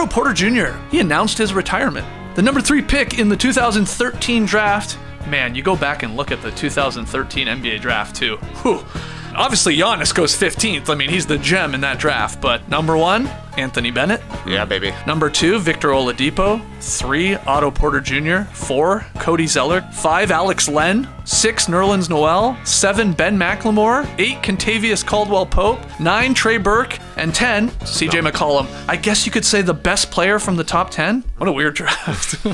Otto Porter Jr., he announced his retirement. The number three pick in the 2013 draft. Man, you go back and look at the 2013 NBA draft too. Whew. Obviously, Giannis goes 15th. I mean, he's the gem in that draft. But number one, Anthony Bennett. Yeah, baby. Number two, Victor Oladipo. Three, Otto Porter Jr. Four, Cody Zeller. Five, Alex Len. Six, Nerlens Noel. Seven, Ben McLemore. Eight, Kentavious Caldwell Pope. Nine, Trey Burke. And 10, CJ McCollum. I guess you could say the best player from the top 10? What a weird draft.